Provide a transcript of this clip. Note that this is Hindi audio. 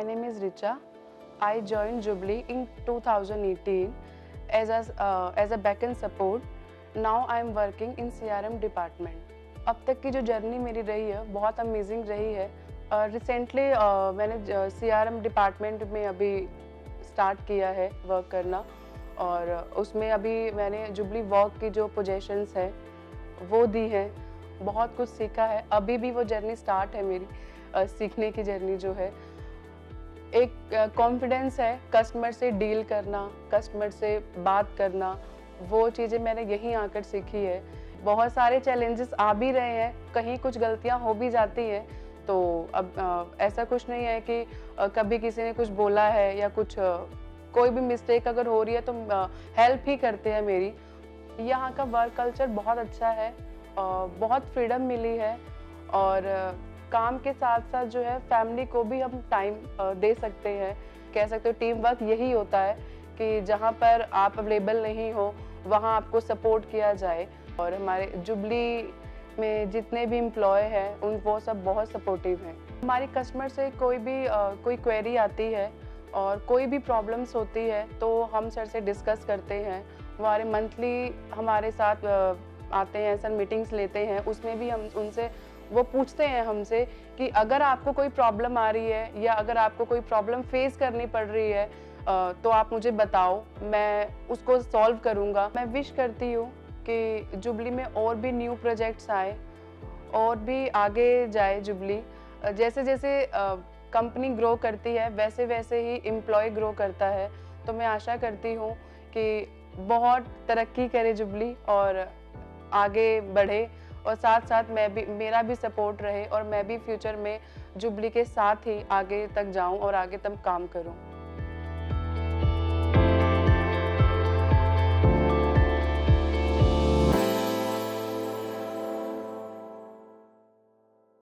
My name is Richa. I joined Jubilee in 2018 as a, uh, as a backend support. Now I am working in CRM department. अब तक की जो जर्नी मेरी रही है बहुत अमेजिंग रही है रिसेंटली uh, uh, मैंने सी आर एम डिपार्टमेंट में अभी स्टार्ट किया है वर्क करना और उसमें अभी मैंने जुबली वॉक की जो पोजेशंस है वो दी है बहुत कुछ सीखा है अभी भी वो जर्नी स्टार्ट है मेरी uh, सीखने की जर्नी जो है एक कॉन्फिडेंस है कस्टमर से डील करना कस्टमर से बात करना वो चीज़ें मैंने यहीं आकर सीखी है। बहुत सारे चैलेंजेस आ भी रहे हैं कहीं कुछ गलतियाँ हो भी जाती हैं तो अब आ, ऐसा कुछ नहीं है कि आ, कभी किसी ने कुछ बोला है या कुछ आ, कोई भी मिस्टेक अगर हो रही है तो हेल्प ही करते हैं मेरी। यहाँ का वर्क कल्चर बहुत अच्छा है बहुत फ्रीडम मिली है और काम के साथ साथ जो है फैमिली को भी हम टाइम दे सकते हैं। कह सकते हो टीम वर्क यही होता है कि जहाँ पर आप अवेलेबल नहीं हो वहाँ आपको सपोर्ट किया जाए। और हमारे जुबली में जितने भी एम्प्लॉय हैं उन वो सब बहुत सपोर्टिव हैं। हमारी कस्टमर से कोई भी आ, कोई क्वेरी आती है और कोई भी प्रॉब्लम्स होती है तो हम सर से डिस्कस करते हैं। हमारे मंथली हमारे साथ आते हैं सर मीटिंग्स लेते हैं उसमें भी हम उनसे वो पूछते हैं हमसे कि अगर आपको कोई प्रॉब्लम आ रही है या अगर आपको कोई प्रॉब्लम फेस करनी पड़ रही है तो आप मुझे बताओ, मैं उसको सॉल्व करूँगा। मैं विश करती हूँ कि जुबली में और भी न्यू प्रोजेक्ट्स आए, और भी आगे जाए जुबली जैसे जैसे कंपनी ग्रो करती है वैसे वैसे ही एम्प्लॉय ग्रो करता है। तो मैं आशा करती हूँ कि बहुत तरक्की करे जुबली और आगे बढ़े। और साथ साथ मैं भी, मेरा भी सपोर्ट रहे और मैं भी फ्यूचर में जुबली के साथ ही आगे तक जाऊँ और आगे तक काम करूँ।